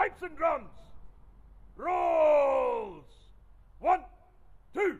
pipes and drums. Rolls. One, two.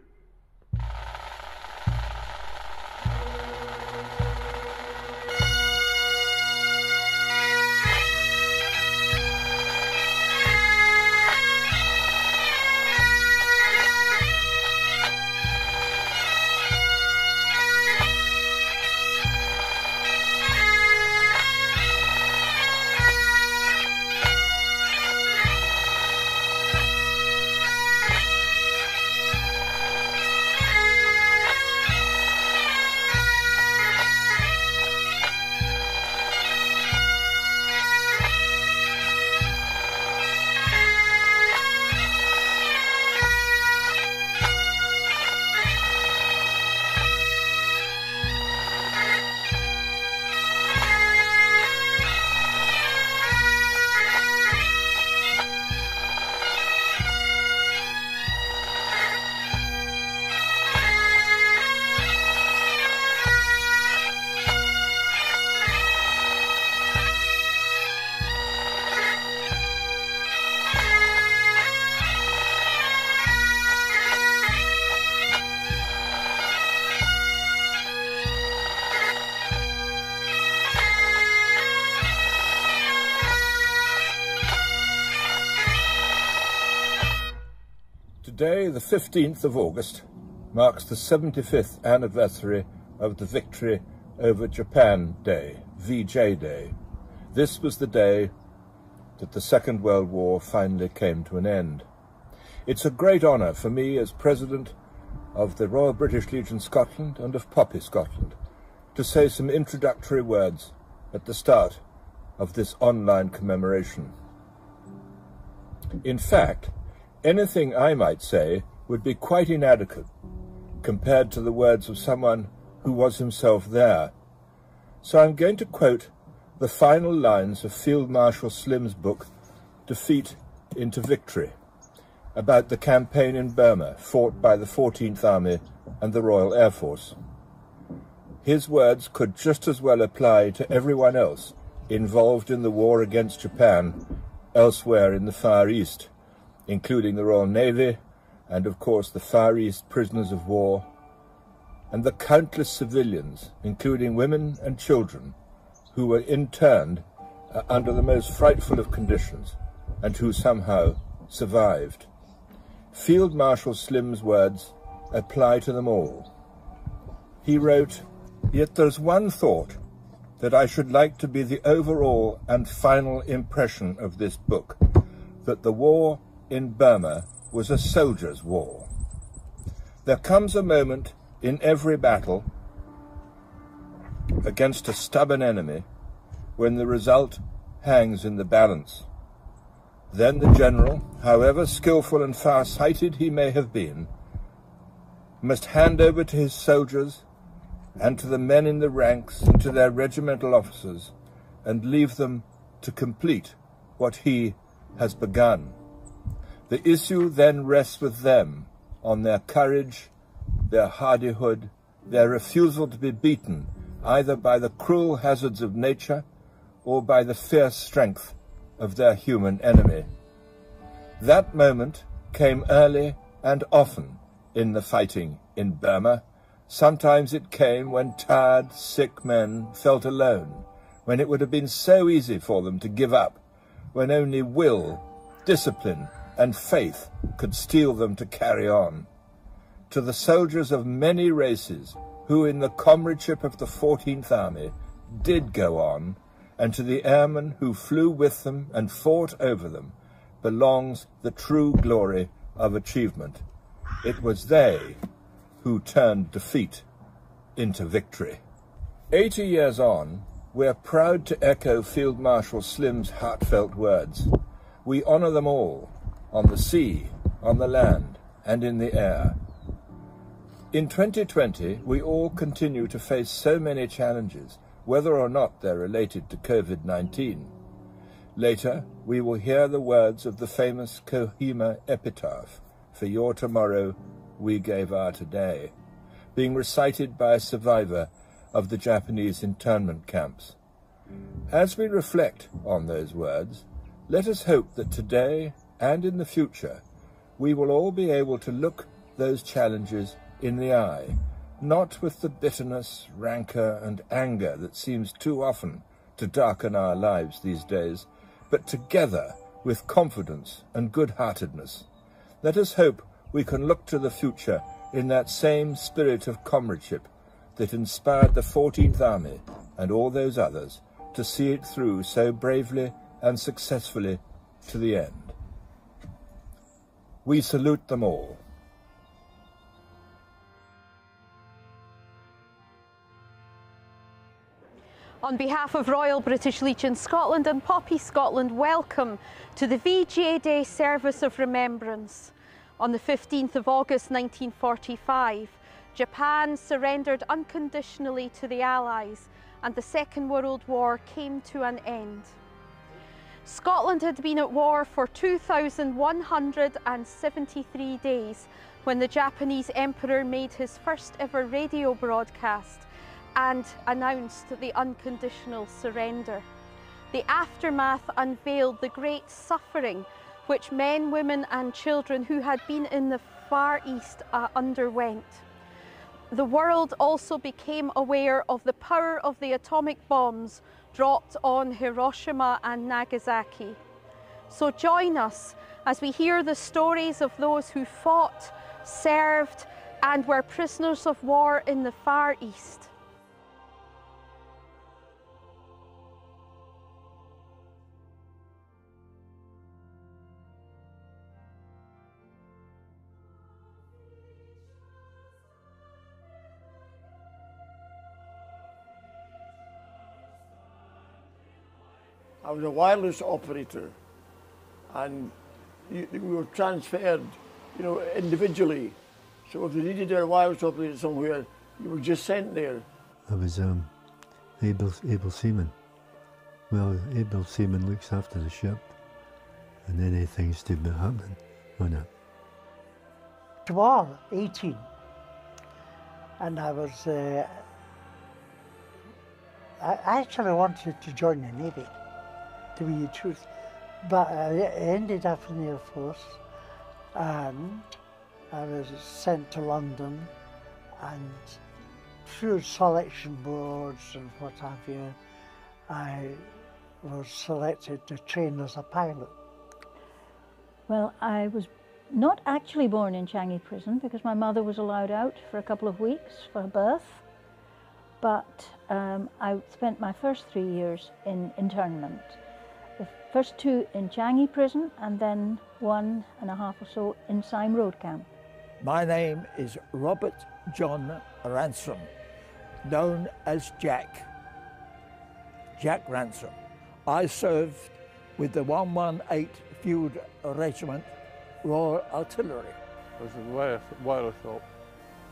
Today, the 15th of August, marks the 75th anniversary of the Victory over Japan Day, VJ Day. This was the day that the Second World War finally came to an end. It's a great honour for me as President of the Royal British Legion Scotland and of Poppy Scotland to say some introductory words at the start of this online commemoration. In fact, anything I might say would be quite inadequate compared to the words of someone who was himself there. So I'm going to quote the final lines of Field Marshal Slim's book, Defeat into Victory, about the campaign in Burma fought by the 14th Army and the Royal Air Force. His words could just as well apply to everyone else involved in the war against Japan elsewhere in the Far East including the Royal Navy, and of course the Far East prisoners of war, and the countless civilians, including women and children, who were interned uh, under the most frightful of conditions, and who somehow survived. Field Marshal Slim's words apply to them all. He wrote, Yet there's one thought that I should like to be the overall and final impression of this book, that the war in Burma was a soldier's war. There comes a moment in every battle against a stubborn enemy when the result hangs in the balance. Then the general, however skilful and far-sighted he may have been, must hand over to his soldiers and to the men in the ranks and to their regimental officers and leave them to complete what he has begun. The issue then rests with them on their courage, their hardihood, their refusal to be beaten either by the cruel hazards of nature or by the fierce strength of their human enemy. That moment came early and often in the fighting in Burma. Sometimes it came when tired, sick men felt alone, when it would have been so easy for them to give up, when only will, discipline, and faith could steel them to carry on. To the soldiers of many races who, in the comradeship of the 14th Army, did go on, and to the airmen who flew with them and fought over them, belongs the true glory of achievement. It was they who turned defeat into victory. Eighty years on, we're proud to echo Field Marshal Slim's heartfelt words. We honour them all, on the sea, on the land, and in the air. In 2020, we all continue to face so many challenges, whether or not they're related to COVID-19. Later, we will hear the words of the famous Kohima epitaph, For your tomorrow, we gave our today, being recited by a survivor of the Japanese internment camps. As we reflect on those words, Let us hope that today and in the future we will all be able to look those challenges in the eye, not with the bitterness, rancour, and anger that seems too often to darken our lives these days, but together with confidence and good-heartedness. Let us hope we can look to the future in that same spirit of comradeship that inspired the 14th Army and all those others to see it through so bravely and successfully to the end. We salute them all. On behalf of Royal British Legion Scotland and Poppy Scotland, welcome to the VJ Day Service of Remembrance. On the 15th of August 1945, Japan surrendered unconditionally to the Allies and the Second World War came to an end. Scotland had been at war for 2,173 days when the Japanese Emperor made his first ever radio broadcast and announced the unconditional surrender. The aftermath unveiled the great suffering which men, women and children who had been in the Far East uh, underwent. The world also became aware of the power of the atomic bombs dropped on Hiroshima and Nagasaki. So join us as we hear the stories of those who fought, served and were prisoners of war in the Far East. I was a wireless operator and we were transferred, you know, individually. So if they needed a wireless operator somewhere, you were just sent there. I was um, able, able seaman. Well, able seaman looks after the ship and then anything's to be happening on it. War, 18. And I was, uh, I actually wanted to join the Navy to be the truth. But I ended up in the Air Force and I was sent to London and through selection boards and what have you, I was selected to train as a pilot. Well, I was not actually born in Changi prison because my mother was allowed out for a couple of weeks for her birth, but um, I spent my first three years in internment. The first two in Changi prison and then one and a half or so in Sime Road camp. My name is Robert John Ransom, known as Jack. Jack Ransom. I served with the 118 Field Regiment Royal Artillery. This is wireless, wireless help.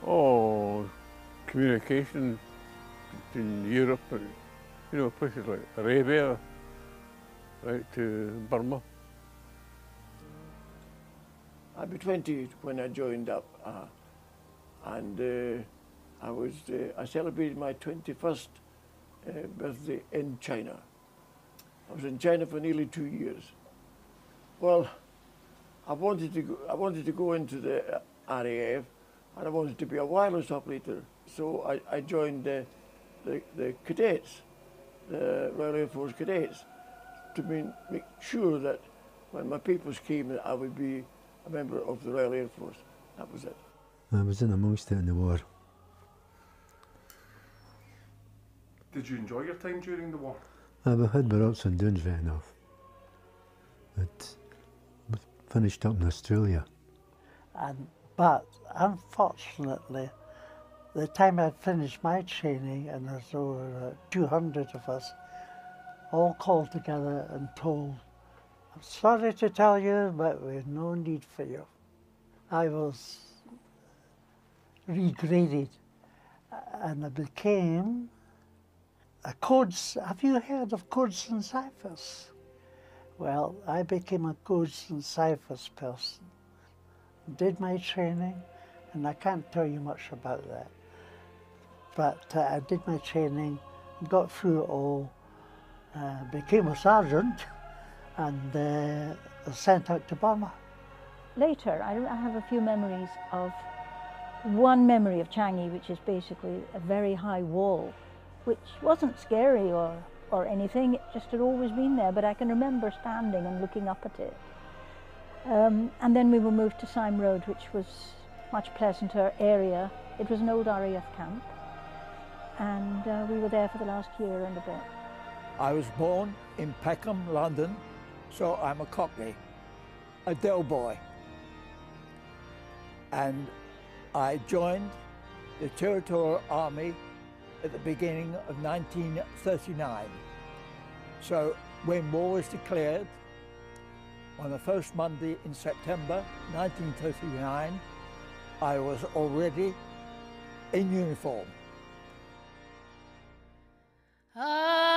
Oh, communication between Europe and, you know, places like Arabia, out to Burma. I'd be 20 when I joined up, uh, and uh, I was uh, I celebrated my 21st uh, birthday in China. I was in China for nearly two years. Well, I wanted to go, I wanted to go into the RAF, and I wanted to be a wireless operator. So I, I joined the, the, the cadets, the Royal Air Force cadets to mean, make sure that when my papers came that I would be a member of the Royal Air Force. That was it. I was in amongst it in the war. Did you enjoy your time during the war? I had my ups and downs right enough. But finished up in Australia. And, but unfortunately, the time I'd finished my training, and there's over uh, 200 of us, all called together and told, I'm sorry to tell you, but we've no need for you. I was regraded and I became a codes. Have you heard of codes and ciphers? Well, I became a codes and ciphers person. Did my training, and I can't tell you much about that. But uh, I did my training, got through it all, uh, became a sergeant, and uh, sent out to Burma. Later, I, I have a few memories of one memory of Changi, which is basically a very high wall, which wasn't scary or, or anything, it just had always been there, but I can remember standing and looking up at it. Um, and then we were moved to Sime Road, which was much pleasanter area. It was an old RAF camp, and uh, we were there for the last year and a bit. I was born in Peckham, London, so I'm a Cockney, a Del boy. And I joined the Territorial Army at the beginning of 1939. So when war was declared, on the first Monday in September 1939, I was already in uniform. Abide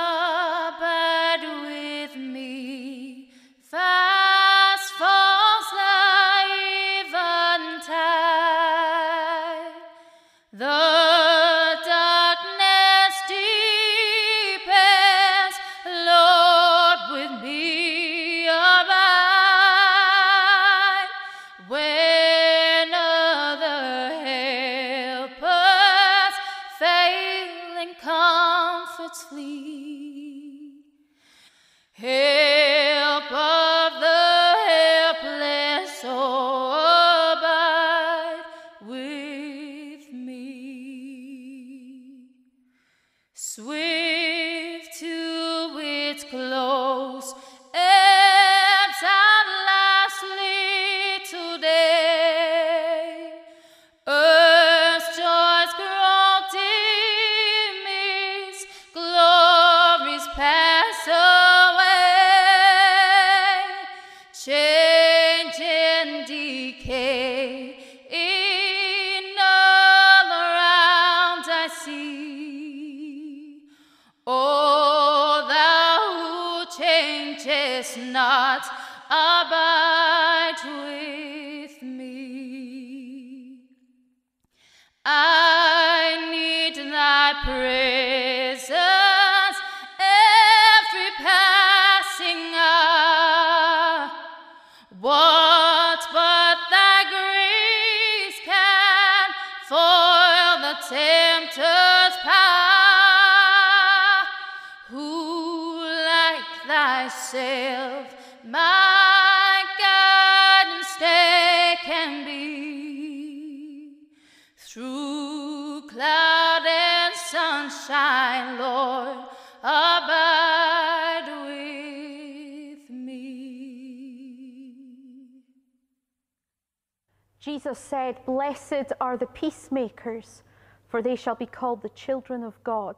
Jesus said, Blessed are the peacemakers, for they shall be called the children of God.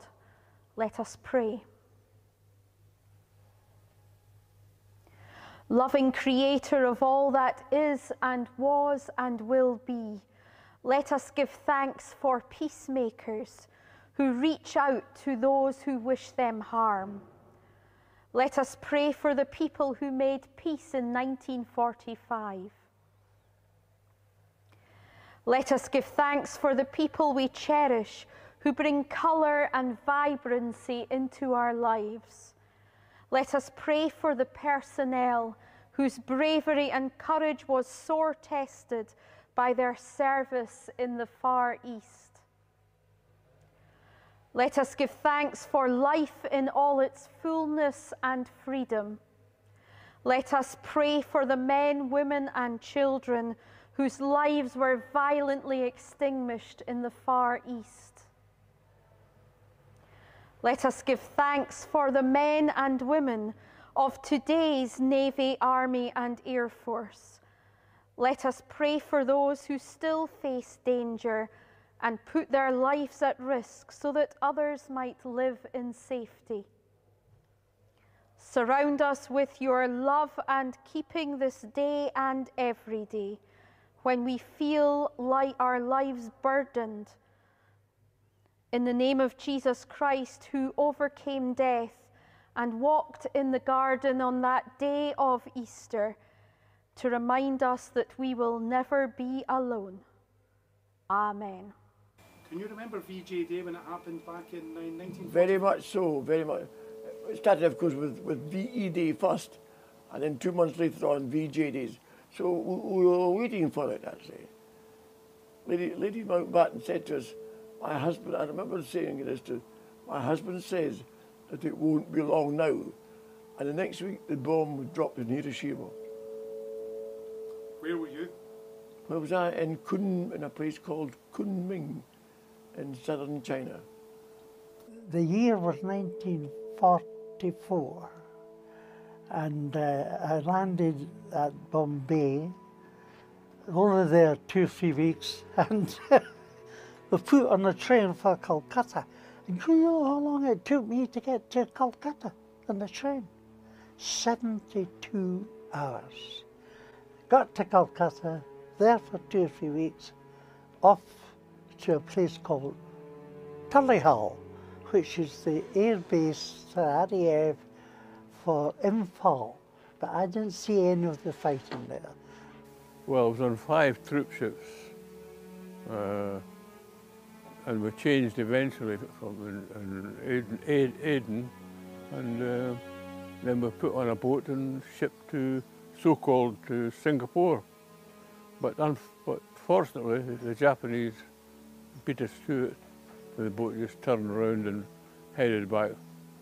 Let us pray. Loving Creator of all that is and was and will be, let us give thanks for peacemakers who reach out to those who wish them harm. Let us pray for the people who made peace in 1945. Let us give thanks for the people we cherish who bring colour and vibrancy into our lives. Let us pray for the personnel whose bravery and courage was sore tested by their service in the Far East. Let us give thanks for life in all its fullness and freedom. Let us pray for the men, women, and children whose lives were violently extinguished in the Far East. Let us give thanks for the men and women of today's Navy, Army, and Air Force. Let us pray for those who still face danger and put their lives at risk so that others might live in safety. Surround us with your love and keeping this day and every day when we feel like our lives burdened. In the name of Jesus Christ, who overcame death and walked in the garden on that day of Easter to remind us that we will never be alone. Amen. Can you remember VJ Day when it happened back in uh, 1940? Very much so, very much. It started, of course, with, with VE Day first, And then two months later on, VJ days. So we, we were waiting for it, actually. Lady, Lady Mountbatten said to us, my husband, I remember saying this to my husband says that it won't be long now. And the next week, the bomb was dropped in Hiroshima. Where were you? Where was I? In Kun, in a place called Kunming in southern China. The year was 1944, and uh, I landed at Bombay, only there two, three weeks, and was put on a train for Calcutta. And you know how long it took me to get to Calcutta on the train? 72 hours. Got to Calcutta, there for two or three weeks, off to a place called Tulihal, which is the air base, RAF for Imphal. But I didn't see any of the fighting there. Well, I was on five troop ships. Uh, and we changed eventually from in, in Aden, and uh, then we put on a boat and shipped to so-called to Singapore. But, but fortunately, the Japanese beat us to it. The boat just turned around and headed back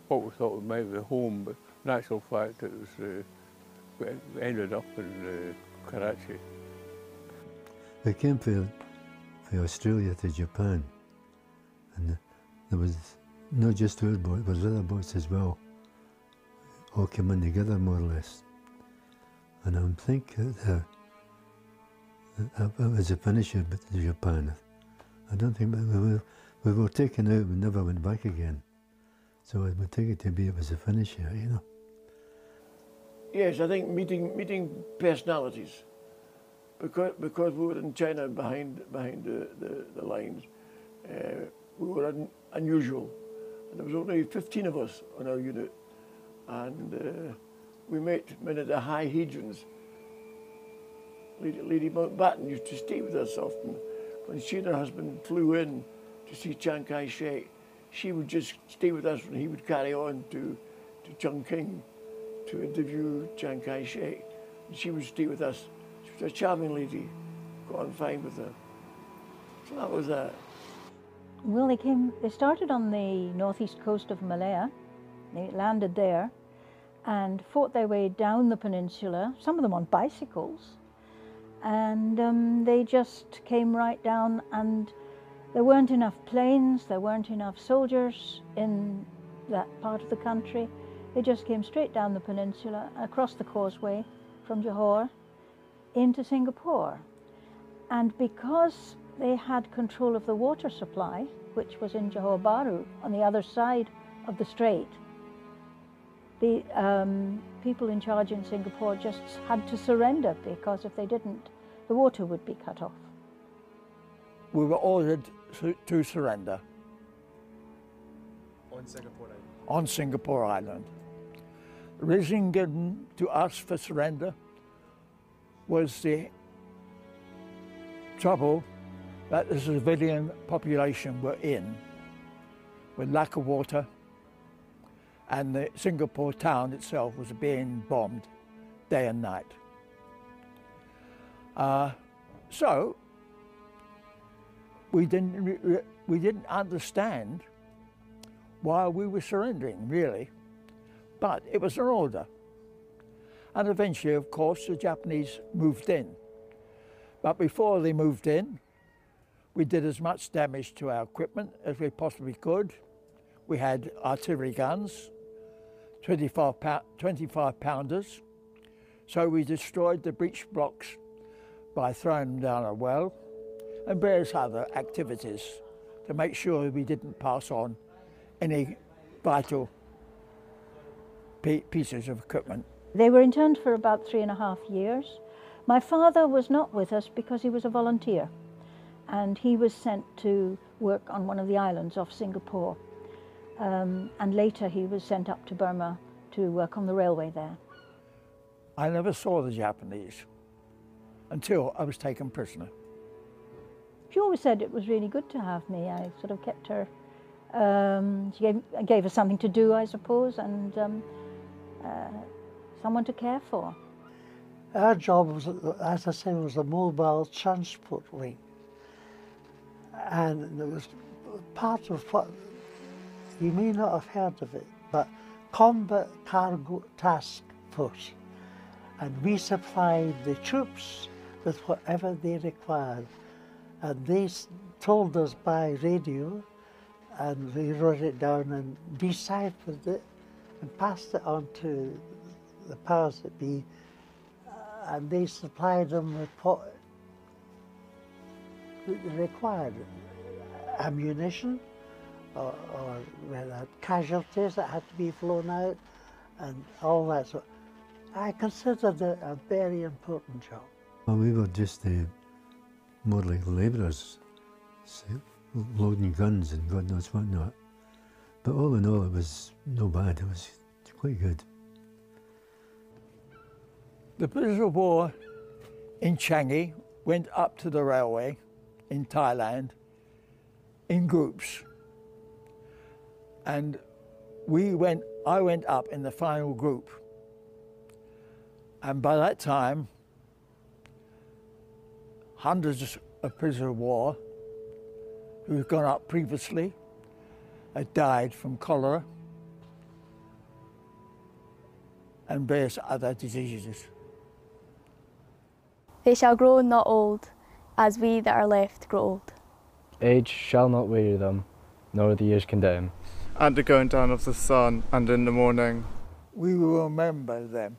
what we thought might be home, but in actual fact it was uh, ended up in uh, Karachi. We came from, from Australia to Japan. And there was not just our boat, there was other boats as well, all coming together more or less. And I'm thinking that, uh, that was a finisher with Japan. I don't think we were, we were taken out, we never went back again. So I would take it to be it was a finisher, you know. Yes, I think meeting meeting personalities, because because we were in China behind behind the the, the lines. Uh, we were un unusual. And there was only 15 of us on our unit. And uh, we met many of the high Hadrians. Lady, Lady Mountbatten used to stay with us often. When she and her husband flew in to see Chiang Kai-shek, she would just stay with us and he would carry on to, to Chongqing to interview Chiang Kai-shek. She would stay with us. She was a charming lady. Got on fine with her. So that was that. Well, they came, they started on the northeast coast of Malaya. They landed there and fought their way down the peninsula, some of them on bicycles. And um, they just came right down and there weren't enough planes, there weren't enough soldiers in that part of the country. They just came straight down the peninsula, across the causeway from Johor into Singapore. And because they had control of the water supply, which was in Johor Bahru on the other side of the strait. The um, people in charge in Singapore just had to surrender because if they didn't, the water would be cut off. We were ordered to surrender. On Singapore Island? On Singapore Island. Reason to ask for surrender was the trouble that the civilian population were in with lack of water and the Singapore town itself was being bombed day and night. Uh, so we didn't, we didn't understand why we were surrendering, really, but it was an order. And eventually, of course, the Japanese moved in. But before they moved in, we did as much damage to our equipment as we possibly could. We had artillery guns, 25, 25 pounders. So we destroyed the breech blocks by throwing them down a well and various other activities to make sure we didn't pass on any vital pieces of equipment. They were interned for about three and a half years. My father was not with us because he was a volunteer and he was sent to work on one of the islands off Singapore. Um, and later he was sent up to Burma to work on the railway there. I never saw the Japanese until I was taken prisoner. She always said it was really good to have me. I sort of kept her, um, she gave, gave, us something to do, I suppose, and um, someone to care for. Our job was, as I said, was a mobile transport wing. And it was part of what, you may not have heard of it, but Combat Cargo Task Force. And we supplied the troops with whatever they required. And they told us by radio, and we wrote it down and deciphered it and passed it on to the powers that be and they supplied them with what they required ammunition or, or we had casualties that had to be flown out and all that. So I considered it a very important job. Well, we were just uh, more like labourers, loading guns and God knows what not. But all in all, it was no bad. It was quite good. The prisoners of war in Changi went up to the railway in Thailand in groups. And we went, I went up in the final group. And by that time, hundreds of prisoners of war who had gone up previously had died from cholera and various other diseases. They shall grow not old, as we that are left grow old. Age shall not weary them, nor the years condemn. At the going down of the sun and in the morning. We will remember them.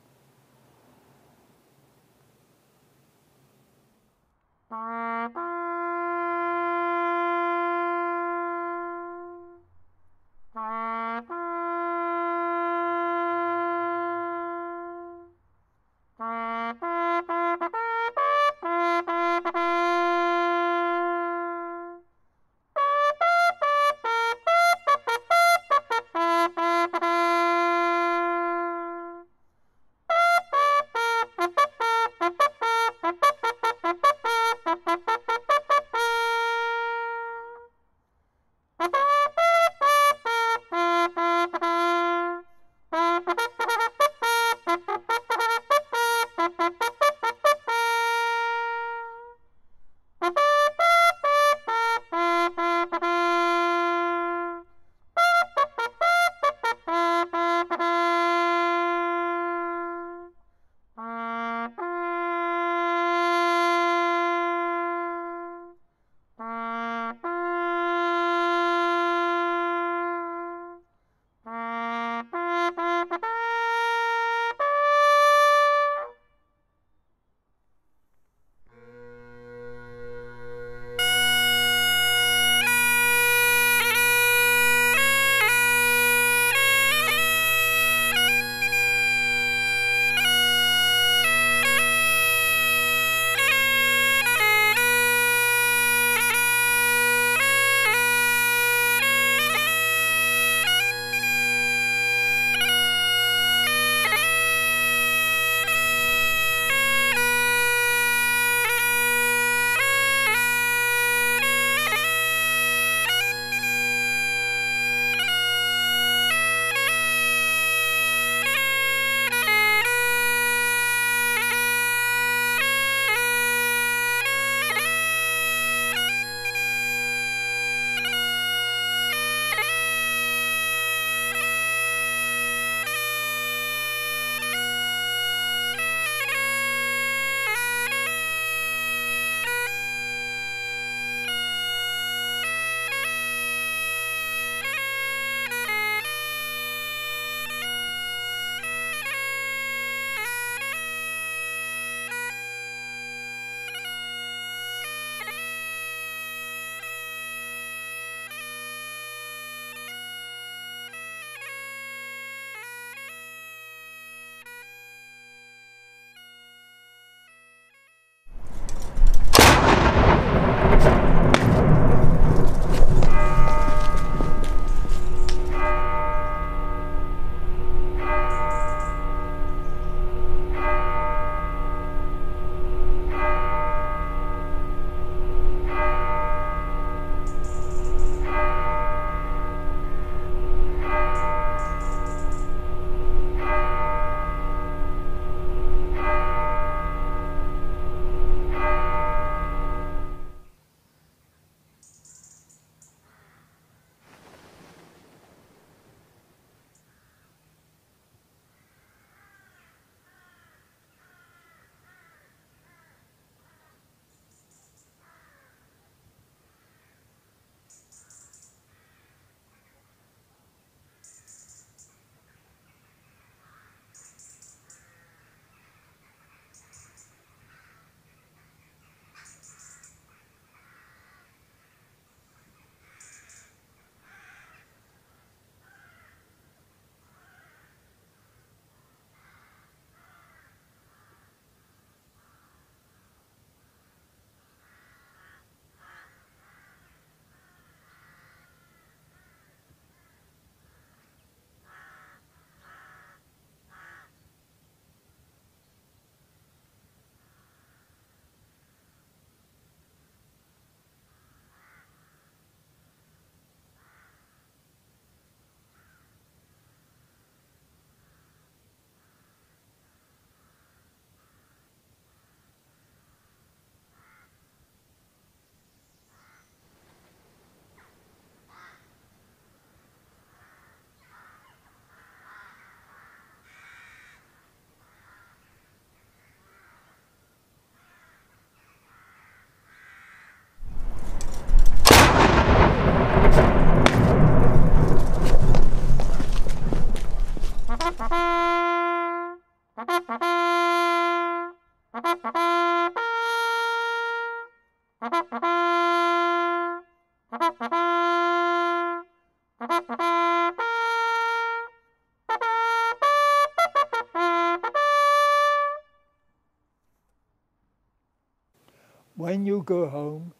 When you go home,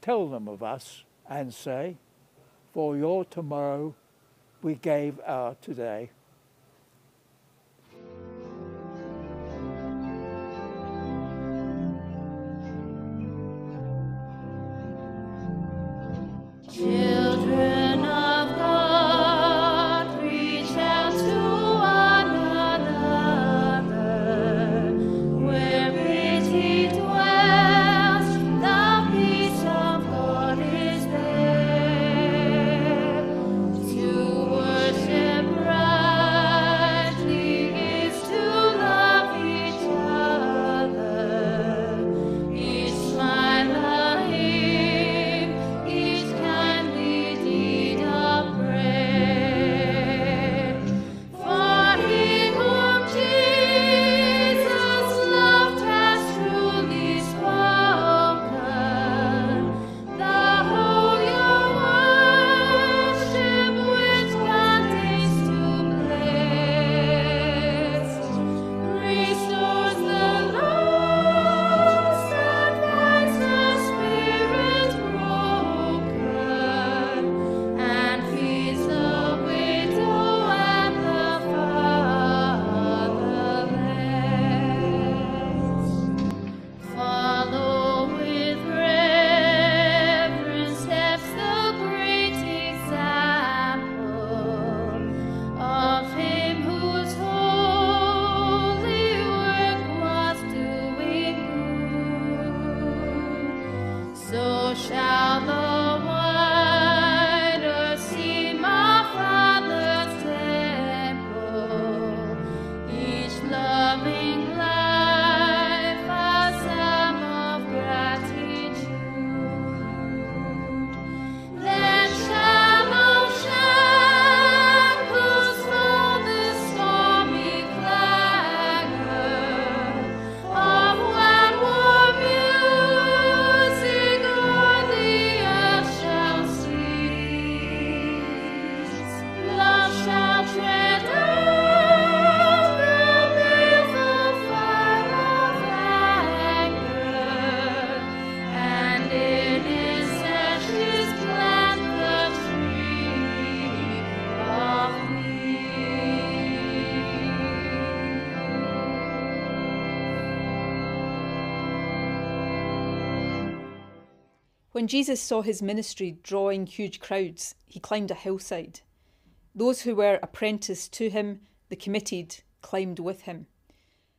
tell them of us and say, For your tomorrow we gave our today. When Jesus saw his ministry drawing huge crowds, he climbed a hillside. Those who were apprenticed to him, the committed, climbed with him.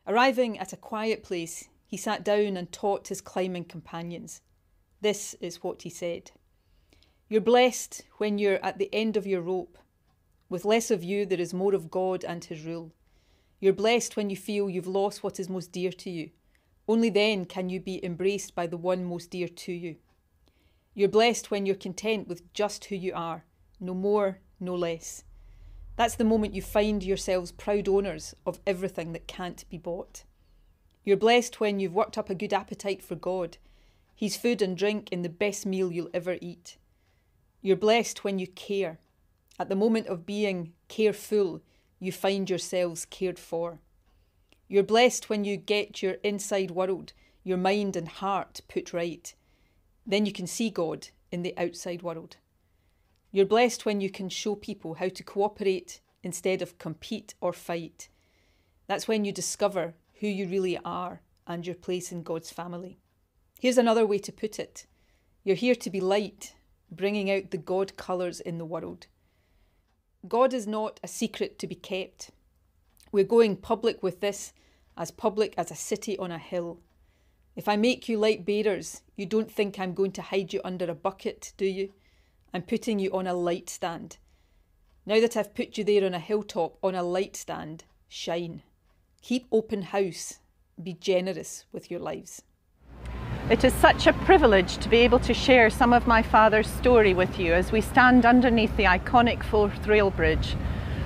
Arriving at a quiet place, he sat down and taught his climbing companions. This is what he said You're blessed when you're at the end of your rope. With less of you, there is more of God and his rule. You're blessed when you feel you've lost what is most dear to you. Only then can you be embraced by the one most dear to you. You're blessed when you're content with just who you are, no more, no less. That's the moment you find yourselves proud owners of everything that can't be bought. You're blessed when you've worked up a good appetite for God, He's food and drink in the best meal you'll ever eat. You're blessed when you care. At the moment of being careful, you find yourselves cared for. You're blessed when you get your inside world, your mind and heart put right. Then you can see God in the outside world. You're blessed when you can show people how to cooperate instead of compete or fight. That's when you discover who you really are and your place in God's family. Here's another way to put it you're here to be light, bringing out the God colours in the world. God is not a secret to be kept. We're going public with this, as public as a city on a hill. If I make you light bearers, you don't think I'm going to hide you under a bucket, do you? I'm putting you on a light stand. Now that I've put you there on a hilltop on a light stand, shine. Keep open house. Be generous with your lives. It is such a privilege to be able to share some of my father's story with you as we stand underneath the iconic Forth Rail Bridge,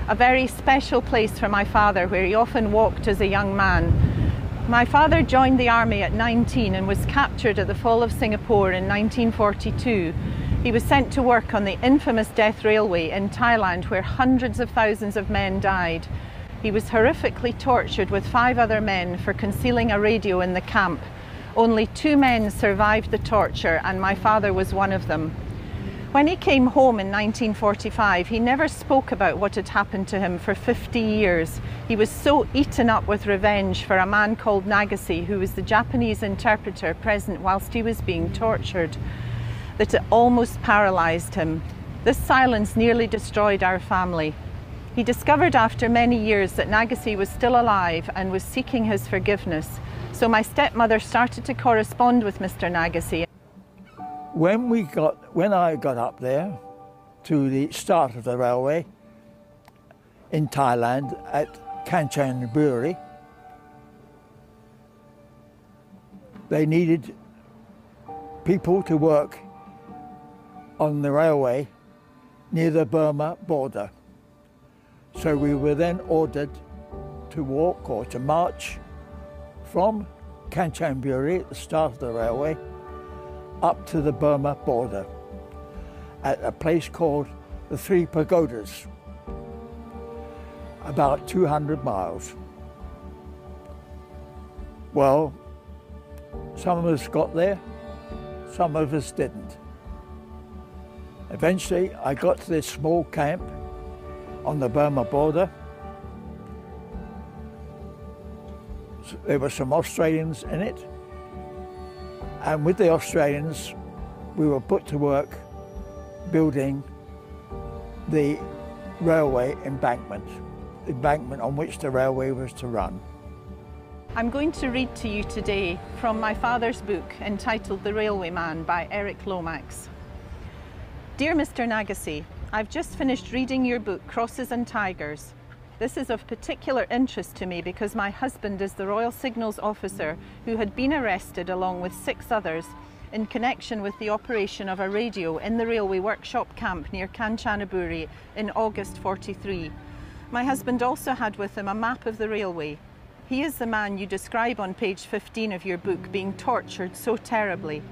a very special place for my father where he often walked as a young man. My father joined the army at 19 and was captured at the fall of Singapore in 1942. He was sent to work on the infamous Death Railway in Thailand where hundreds of thousands of men died. He was horrifically tortured with five other men for concealing a radio in the camp. Only two men survived the torture and my father was one of them. When he came home in 1945, he never spoke about what had happened to him for 50 years. He was so eaten up with revenge for a man called Nagase, who was the Japanese interpreter present whilst he was being tortured, that it almost paralysed him. This silence nearly destroyed our family. He discovered after many years that Nagase was still alive and was seeking his forgiveness. So my stepmother started to correspond with Mr. Nagase when we got, when I got up there to the start of the railway in Thailand at Kanchanaburi, they needed people to work on the railway near the Burma border. So we were then ordered to walk or to march from Kanchanaburi at the start of the railway up to the Burma border at a place called the Three Pagodas, about 200 miles. Well, some of us got there, some of us didn't. Eventually, I got to this small camp on the Burma border. There were some Australians in it, and with the Australians, we were put to work building the railway embankment, the embankment on which the railway was to run. I'm going to read to you today from my father's book entitled The Railway Man by Eric Lomax. Dear Mr. Nagase, I've just finished reading your book Crosses and Tigers. This is of particular interest to me because my husband is the Royal Signals officer who had been arrested along with six others in connection with the operation of a radio in the railway workshop camp near Kanchanaburi in August 43. My husband also had with him a map of the railway. He is the man you describe on page 15 of your book being tortured so terribly.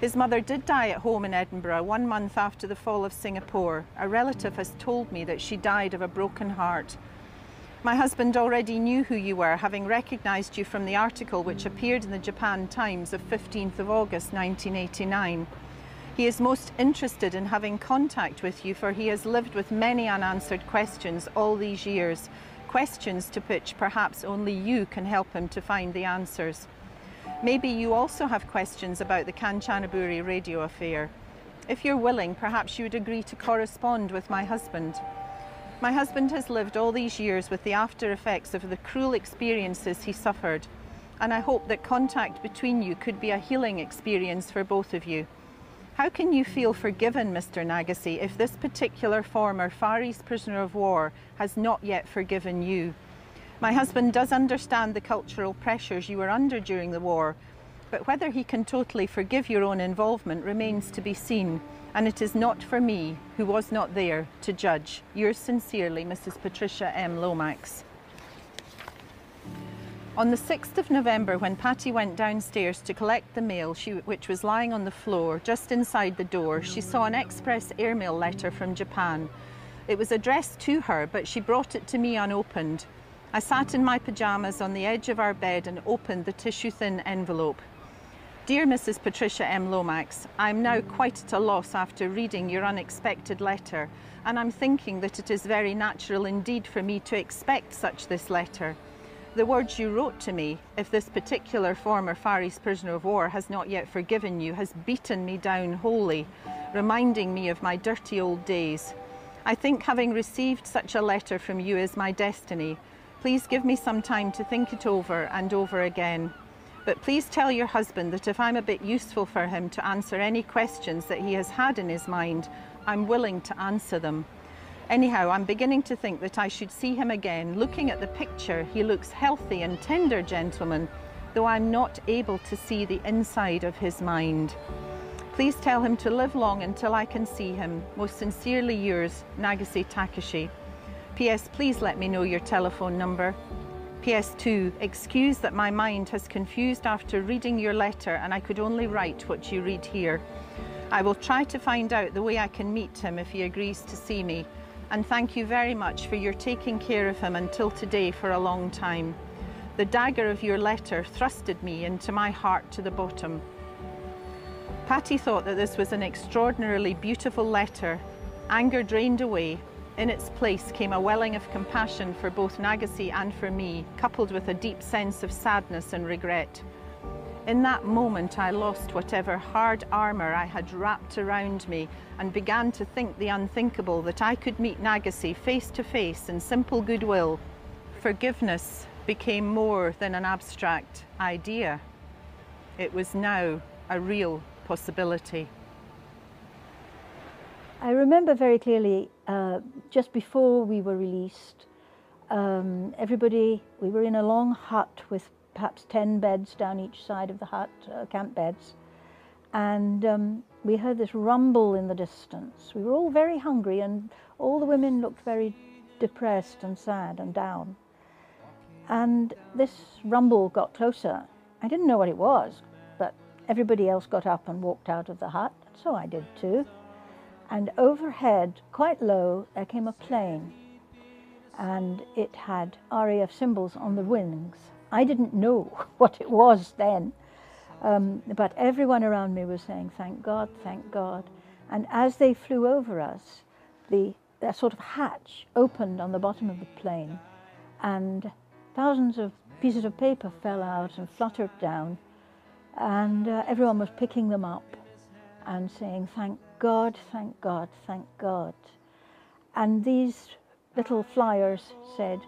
His mother did die at home in Edinburgh one month after the fall of Singapore. A relative has told me that she died of a broken heart. My husband already knew who you were, having recognised you from the article which appeared in the Japan Times of 15th of August 1989. He is most interested in having contact with you for he has lived with many unanswered questions all these years, questions to which perhaps only you can help him to find the answers. Maybe you also have questions about the Kanchanaburi radio affair. If you're willing, perhaps you would agree to correspond with my husband. My husband has lived all these years with the after effects of the cruel experiences he suffered, and I hope that contact between you could be a healing experience for both of you. How can you feel forgiven, Mr. Nagase, if this particular former Far East prisoner of war has not yet forgiven you? My husband does understand the cultural pressures you were under during the war, but whether he can totally forgive your own involvement remains to be seen and it is not for me, who was not there, to judge. Yours sincerely, Mrs. Patricia M. Lomax. On the 6th of November, when Patty went downstairs to collect the mail, she, which was lying on the floor just inside the door, she saw an express airmail letter from Japan. It was addressed to her, but she brought it to me unopened. I sat in my pyjamas on the edge of our bed and opened the tissue thin envelope. Dear Mrs. Patricia M. Lomax, I'm now quite at a loss after reading your unexpected letter, and I'm thinking that it is very natural indeed for me to expect such this letter. The words you wrote to me, if this particular former Far East prisoner of war has not yet forgiven you, has beaten me down wholly, reminding me of my dirty old days. I think having received such a letter from you is my destiny. Please give me some time to think it over and over again. But please tell your husband that if I'm a bit useful for him to answer any questions that he has had in his mind, I'm willing to answer them. Anyhow, I'm beginning to think that I should see him again. Looking at the picture, he looks healthy and tender gentleman, though I'm not able to see the inside of his mind. Please tell him to live long until I can see him. Most sincerely yours, Nagase Takashi. P.S. Please let me know your telephone number. PS2, excuse that my mind has confused after reading your letter and I could only write what you read here. I will try to find out the way I can meet him if he agrees to see me. And thank you very much for your taking care of him until today for a long time. The dagger of your letter thrusted me into my heart to the bottom. Patty thought that this was an extraordinarily beautiful letter. Anger drained away. In its place came a welling of compassion for both Nagase and for me, coupled with a deep sense of sadness and regret. In that moment, I lost whatever hard armour I had wrapped around me and began to think the unthinkable that I could meet Nagase face to face in simple goodwill. Forgiveness became more than an abstract idea. It was now a real possibility. I remember very clearly uh, just before we were released, um, everybody, we were in a long hut with perhaps 10 beds down each side of the hut, uh, camp beds, and um, we heard this rumble in the distance. We were all very hungry, and all the women looked very depressed and sad and down. And this rumble got closer. I didn't know what it was, but everybody else got up and walked out of the hut, so I did too. And overhead, quite low, there came a plane, and it had RAF symbols on the wings. I didn't know what it was then, um, but everyone around me was saying, thank God, thank God. And as they flew over us, the, sort of hatch opened on the bottom of the plane, and thousands of pieces of paper fell out and fluttered down, and uh, everyone was picking them up and saying, thank God, thank God, thank God. And these little flyers said,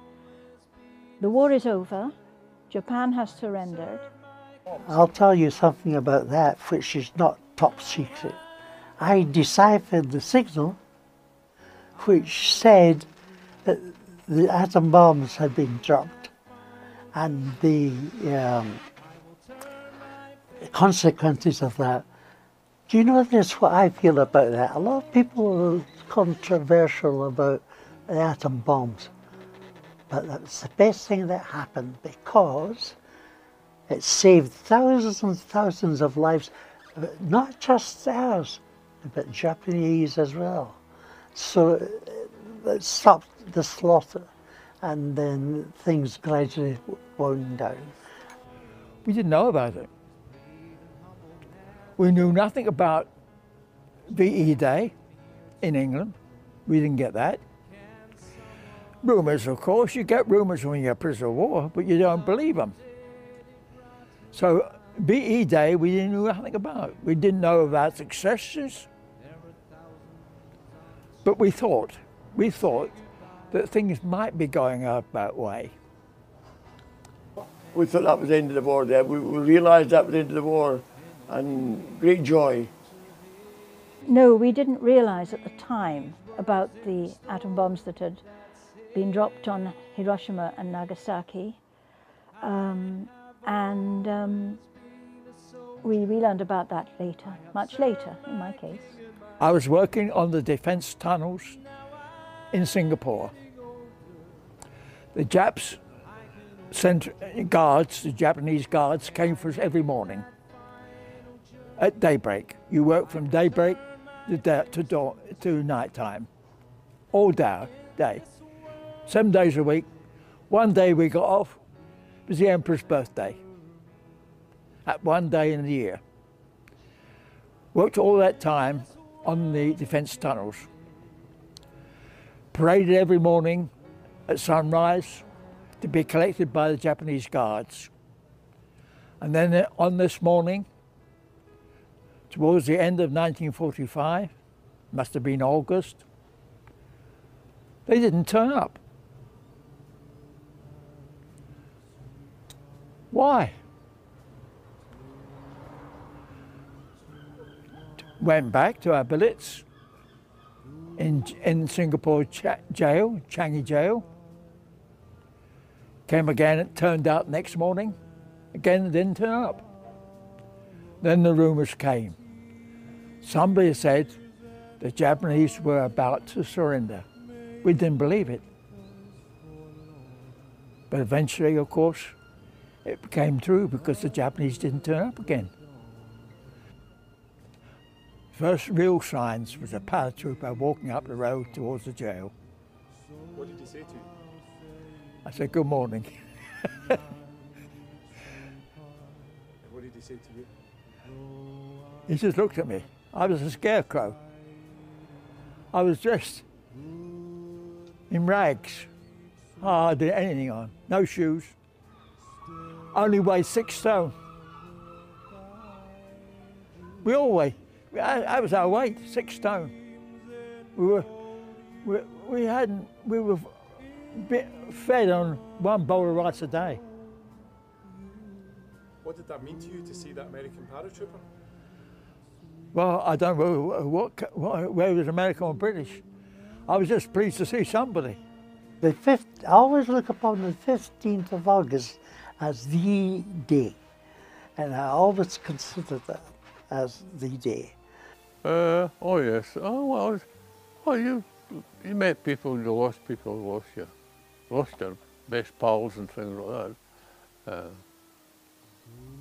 the war is over, Japan has surrendered. I'll tell you something about that which is not top secret. I deciphered the signal which said that the atom bombs had been dropped and the um, consequences of that. Do you know this what I feel about that? A lot of people are controversial about the atom bombs, but that's the best thing that happened because it saved thousands and thousands of lives, not just ours, but Japanese as well. So uh, it stopped the slaughter and then things gradually wound down. We didn't know about it. We knew nothing about VE Day in England. We didn't get that. Rumours, of course, you get rumours when you're a prisoner of war, but you don't believe them. So VE Day, we didn't know nothing about. We didn't know about successes, but we thought, we thought that things might be going out that way. We thought that was the end of the war there. We, we realised that was the end of the war and great joy. No, we didn't realise at the time about the atom bombs that had been dropped on Hiroshima and Nagasaki. Um, and um, we, we learned about that later, much later in my case. I was working on the defence tunnels in Singapore. The Japs sent guards, the Japanese guards, came for us every morning at daybreak. You work from daybreak to, da to, to night time, all day, day, seven days a week. One day we got off, it was the Emperor's birthday, at one day in the year. Worked all that time on the defence tunnels. Paraded every morning at sunrise to be collected by the Japanese guards. And then uh, on this morning, towards the end of 1945, must have been August, they didn't turn up. Why? Went back to our billets in, in Singapore jail, Changi jail. Came again, it turned out next morning. Again, didn't turn up. Then the rumours came. Somebody said the Japanese were about to surrender. We didn't believe it. But eventually, of course, it came true because the Japanese didn't turn up again. First real signs was a paratrooper walking up the road towards the jail. What did he say to you? I said, Good morning. What did he say to you? He just looked at me. I was a scarecrow. I was dressed in rags. Hardly anything on. No shoes. Only weighed six stone. We all weighed, That was our weight, six stone. We were, we, we hadn't, we were fed on one bowl of rice a day. What did that mean to you to see that American paratrooper? Well, I don't know what, what, whether it was American or British. I was just pleased to see somebody. The fifth, I always look upon the 15th of August as the day, and I always consider that as the day. Uh, oh yes. Oh well. Well, you you met people, and you lost people, lost your lost your best pals and things like that. Uh, I d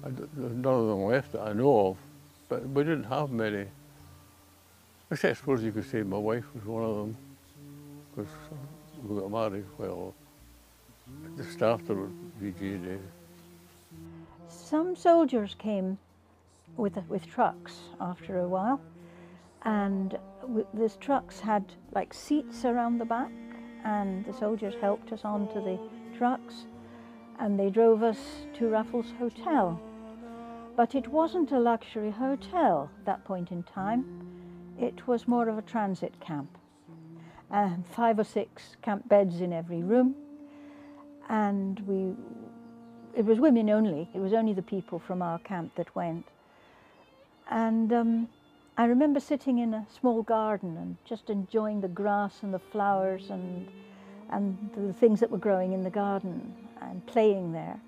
none of them left that I know of, but we didn't have many. Except, I suppose you could say my wife was one of them, because we got married well just after VJ Day. Some soldiers came with, with trucks after a while, and these trucks had like seats around the back, and the soldiers helped us onto the trucks, and they drove us to Raffles Hotel. But it wasn't a luxury hotel at that point in time, it was more of a transit camp. And five or six camp beds in every room, and we it was women only. It was only the people from our camp that went. And um, I remember sitting in a small garden and just enjoying the grass and the flowers and, and the things that were growing in the garden and playing there.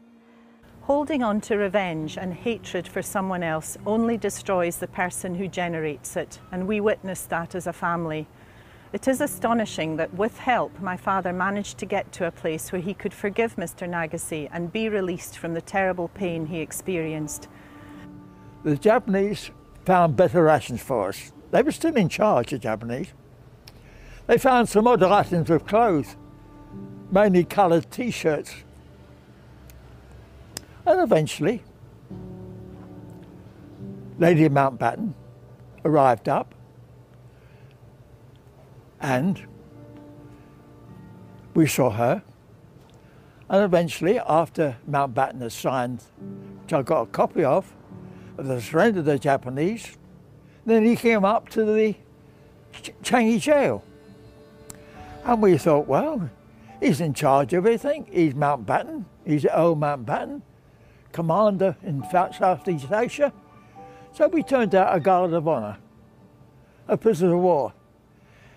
Holding on to revenge and hatred for someone else only destroys the person who generates it, and we witnessed that as a family. It is astonishing that with help, my father managed to get to a place where he could forgive Mr. Nagase and be released from the terrible pain he experienced. The Japanese found better rations for us. They were still in charge, the Japanese. They found some other items of clothes, mainly coloured t shirts. And eventually, Lady Mountbatten arrived up and we saw her. And eventually, after Mountbatten had signed, which I got a copy of, of the surrender of the Japanese, then he came up to the Ch- Changi jail. And we thought, well, he's in charge of everything. He's Mountbatten. He's old Mountbatten, commander in South Southeast Asia. So we turned out a guard of honour, a prisoner of war.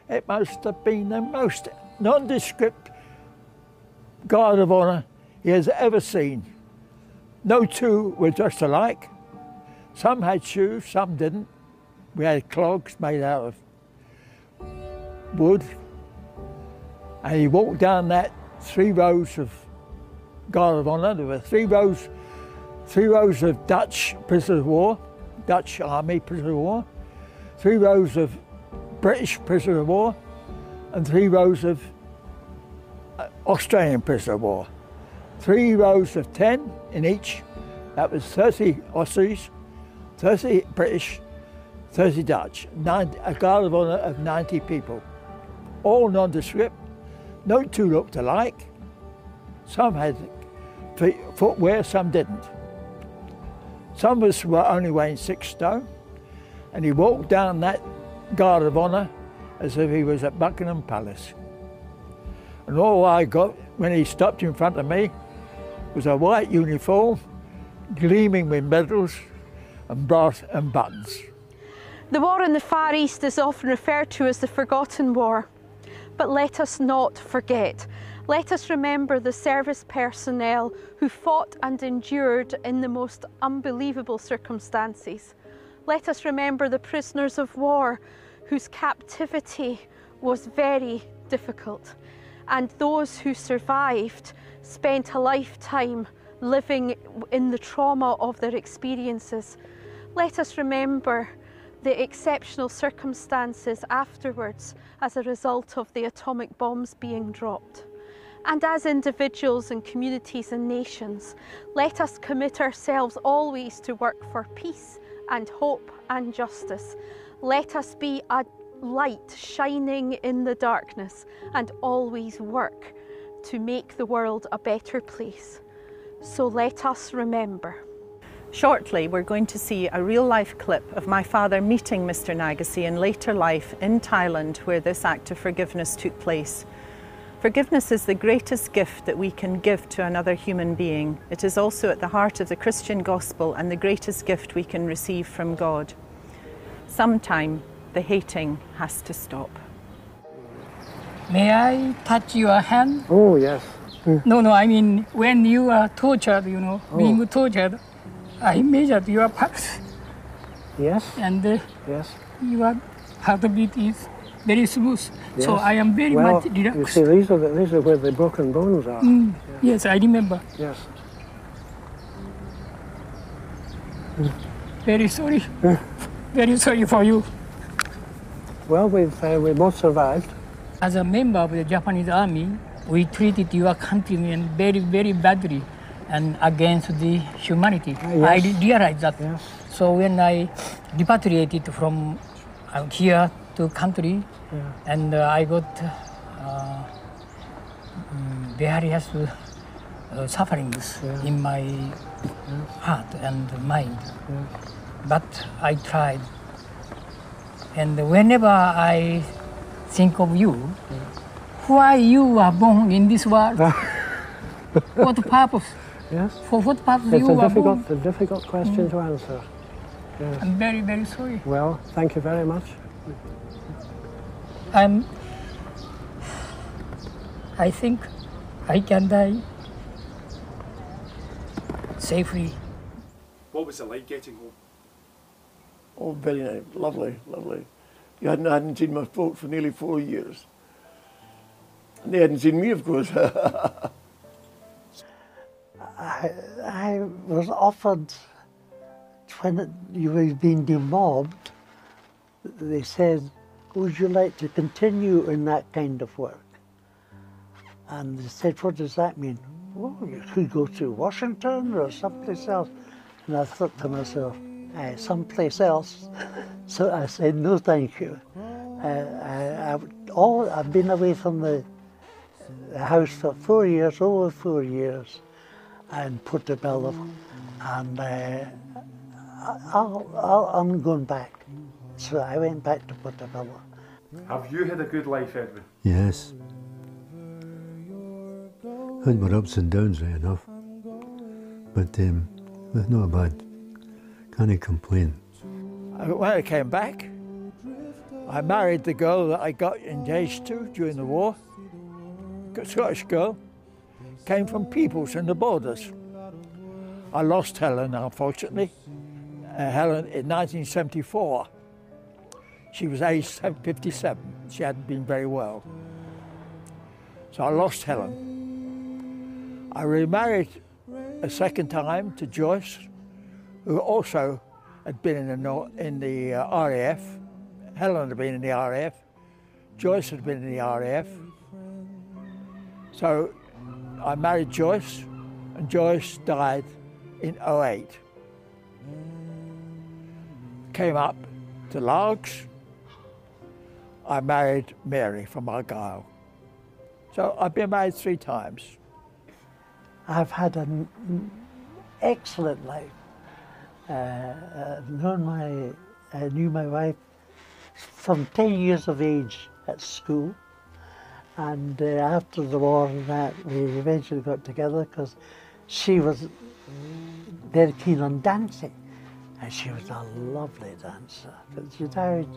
It must have been the most nondescript guard of honour he has ever seen. No two were dressed alike. Some had shoes, some didn't. We had clogs made out of wood. And he walked down that three rows of guard of honour. There were three rows, three rows of Dutch prisoners of war, Dutch army prisoners of war, three rows of British prisoner of war and three rows of uh, Australian prisoner of war. Three rows of 10 in each. That was 30 Aussies, 30 British, 30 Dutch. A guard of honour of 90 people. All nondescript. No two looked alike. Some had footwear, some didn't. Some of us were only weighing six stone. And he walked down that guard of honour as if he was at Buckingham Palace. And all I got when he stopped in front of me was a white uniform gleaming with medals and brass and buttons. The war in the Far East is often referred to as the Forgotten War. But let us not forget. Let us remember the service personnel who fought and endured in the most unbelievable circumstances. Let us remember the prisoners of war whose captivity was very difficult. And those who survived spent a lifetime living in the trauma of their experiences. Let us remember the exceptional circumstances afterwards as a result of the atomic bombs being dropped. And as individuals and communities and nations, let us commit ourselves always to work for peace and hope and justice. Let us be a light shining in the darkness and always work to make the world a better place. So let us remember. Shortly, we're going to see a real life clip of my father meeting Mr. Nagase in later life in Thailand, where this act of forgiveness took place. Forgiveness is the greatest gift that we can give to another human being. It is also at the heart of the Christian gospel and the greatest gift we can receive from God. Sometime the hating has to stop. May I touch your hand? Oh, yes. No, no, I mean, when you are tortured, you know, Oh. being tortured, I measured your pulse. Yes. And uh, Yes. your heartbeat is very smooth. So I am very well, much You relaxed. see, these are, the, these are where the broken bones are. Mm, Yes, I remember. Yes. Very sorry. very sorry for you. Well, we've, uh, we both survived. As a member of the Japanese army, we treated your countrymen very, very badly and against the humanity. I yes. re- realized that. So when I repatriated from uh, here to country, and uh, I got uh, mm, various uh, sufferings in my heart and mind. But I tried. And whenever I think of you, why you are born in this world? what purpose? Yes. For what purpose It's you a are born? difficult, a difficult question to answer. Yes. I'm very, very sorry. Well, thank you very much. I'm. I think I can die safely. What was it like getting home? Oh, very nice, lovely, lovely. You hadn't, I hadn't seen my folk for nearly four years. And they hadn't seen me, of course. I, I was offered, when you were being demobbed, they said, would you like to continue in that kind of work? And they said, what does that mean? Well, you could go to Washington or someplace else. And I thought to myself, eh, someplace else. So I said, no, thank you. Uh, I, I, all, I've been away from the, the house for four years, over four years, in Portobello, and uh, I'll, I'll, I'm going back. So I went back to Portobello. Have you had a good life, Edwin? Yes. Had my ups and downs, right enough. But um, not bad. Can't complain. Uh, When I came back, I married the girl that I got engaged to during the war. A Scottish girl. Came from Peebles in the borders. I lost Helen, unfortunately. Uh, Helen in 1974. She was aged 57. She hadn't been very well. So I lost Helen. I remarried a second time to Joyce, who also had been in the, in the uh, RAF. Helen had been in the RAF. Joyce had been in the RAF. So I married Joyce, and Joyce died in 08. Came up to Largs. I married Mary from Argyll. So I've been married three times. I've had an excellent life. Uh, uh, known my, I knew my wife from 10 years of age at school. And uh, after the war and that, we eventually got together because she was very keen on dancing. And she was a lovely dancer. But she died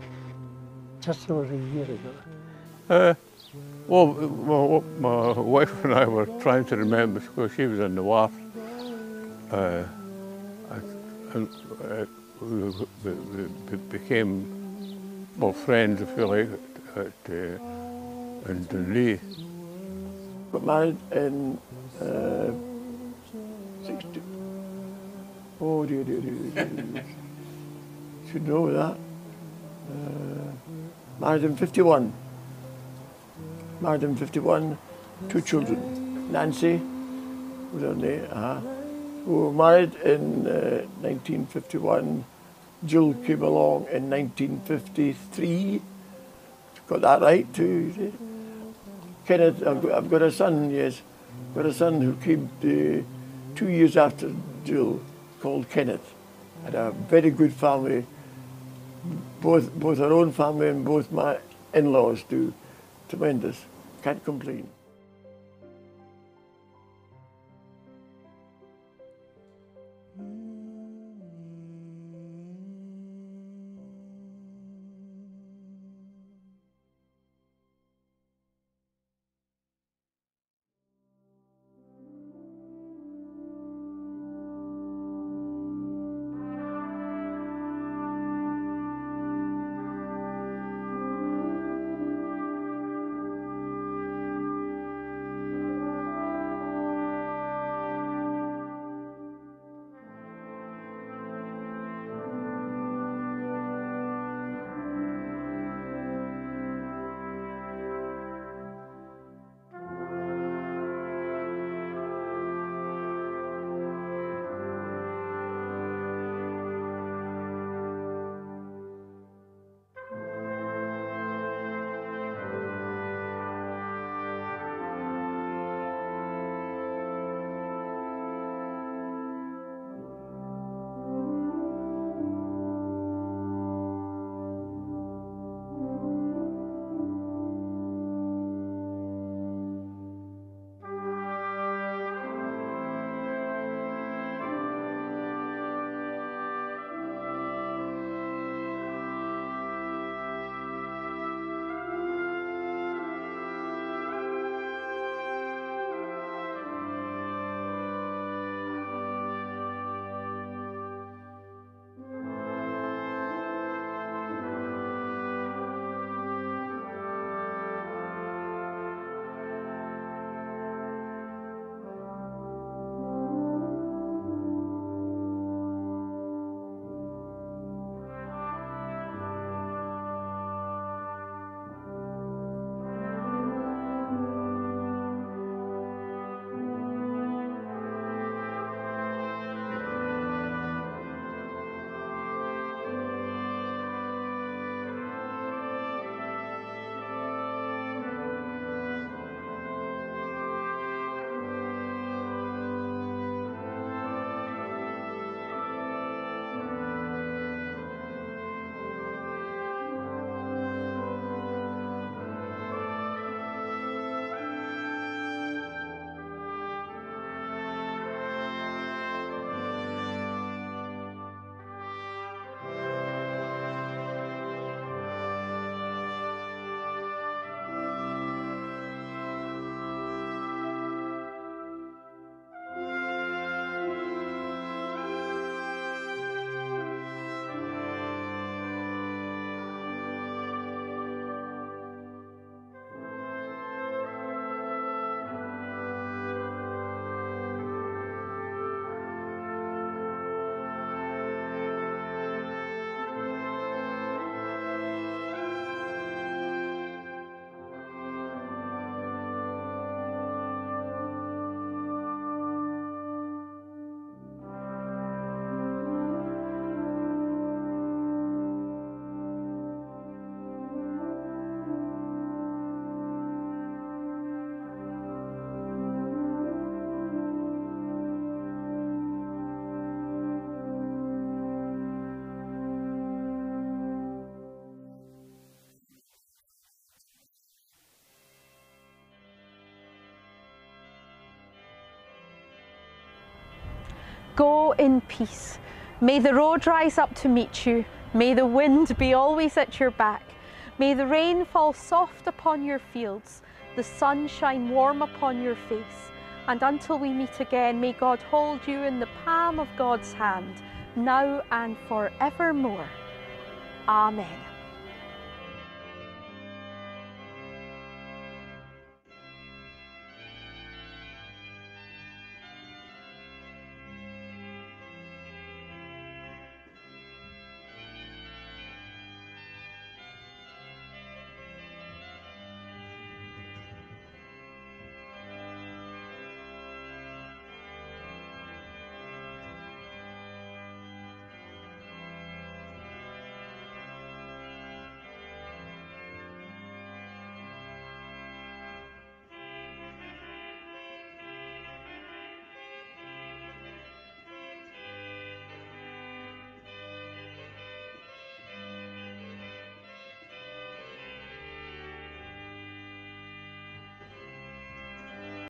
just over a year ago. Uh, well, well, my wife and I were trying to remember because she was in the WAAF. Uh, I- and uh, we, we, we we became well friends, if you like, at, uh, in Dundee. got married in uh, 60. Oh dear, dear, dear, dear, dear. Should know that. Uh, married in 51. Married in 51, two children. Nancy was her name, uh, who were married in uh, 1951. Jill came along in 1953. Got that right too. Kenneth, I've got, I've got a son, yes. I've Got a son who came to, two years after Jill, called Kenneth. Had a very good family. Both, both our own family and both my in-laws do. Tremendous. Can't complain. Go in peace. May the road rise up to meet you. May the wind be always at your back. May the rain fall soft upon your fields, the sun shine warm upon your face. And until we meet again, may God hold you in the palm of God's hand, now and forevermore. Amen.